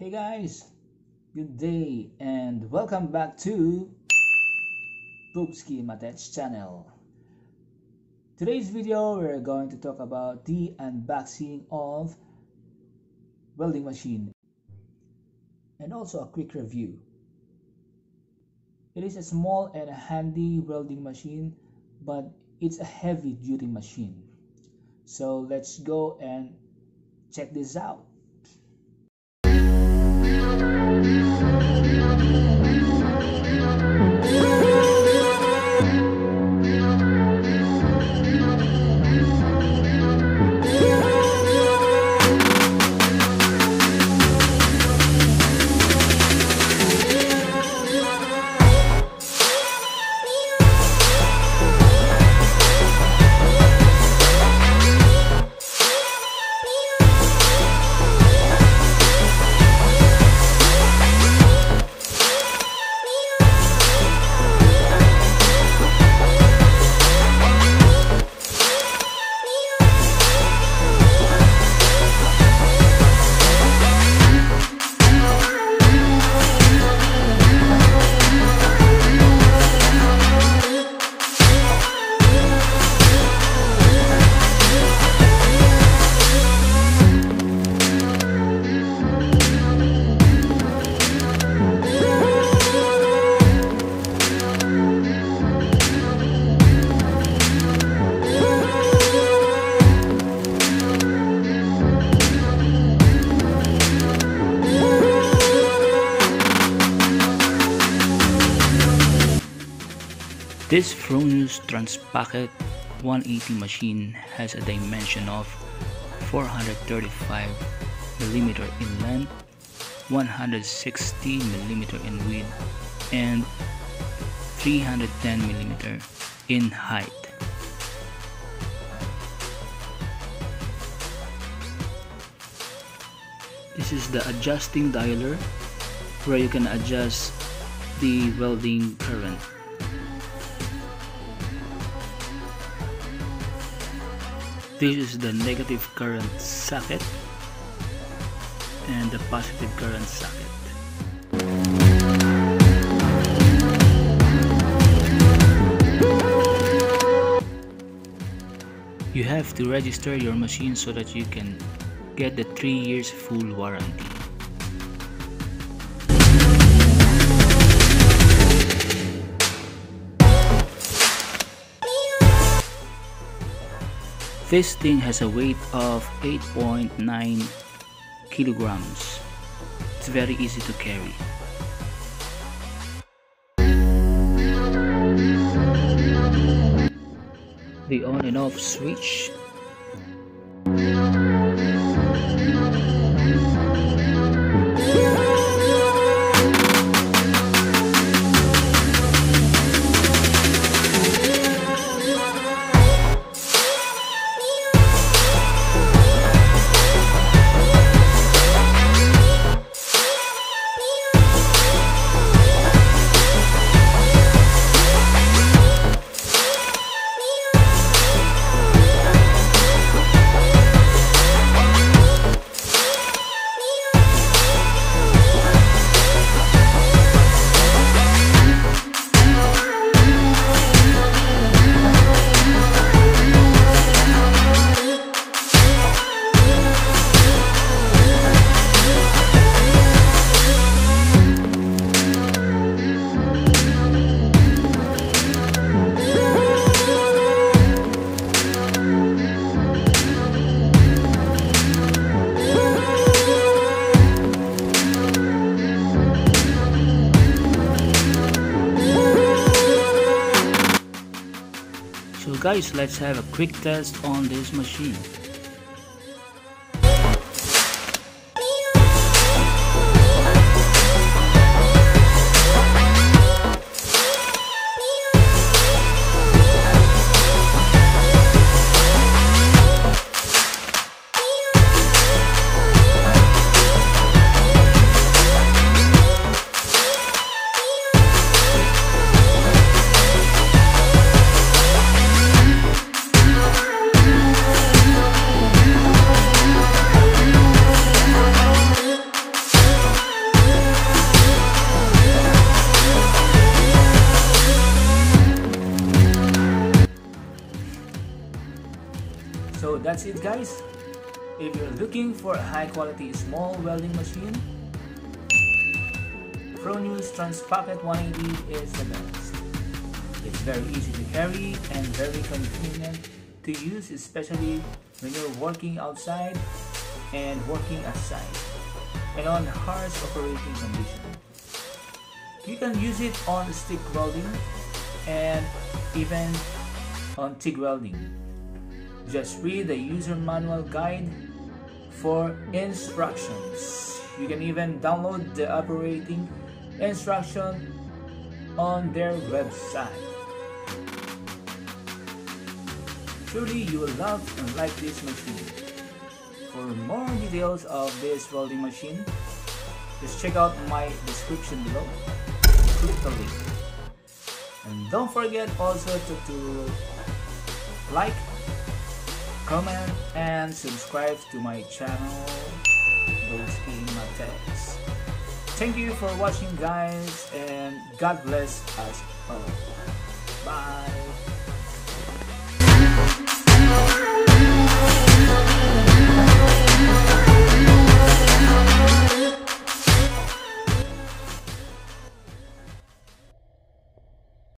Hey guys, good day and welcome back to Bubski Matetz channel. Today's video we're going to talk about the unboxing of welding machine and also a quick review. It is a small and handy welding machine but it's a heavy duty machine. So let's go and check this out. Thank you. This Fronius Transpocket 180 machine has a dimension of 435 mm in length, 160 mm in width, and 310 mm in height. This is the adjusting dialer where you can adjust the welding current. This is the negative current socket and the positive current socket. You have to register your machine so that you can get the 3 years full warranty. This thing has a weight of 8.9 kilograms. It's very easy to carry. The on and off switch guys, let's have a quick test on this machine. That's it guys. If you're looking for a high quality small welding machine, Fronius Transpocket 180 is the best. It's very easy to carry and very convenient to use especially when you're working outside and working outside and on harsh operating conditions. You can use it on stick welding and even on TIG welding. Just read the user manual guide for instructions. You can even download the operating instruction on their website. Surely you will love and like this machine. For more details of this welding machine, just check out my description below. Click the link. And don't forget also to, to like, comment, and subscribe to my channel, Bubski Matetz. Thank you for watching guys and God bless us all. Bye.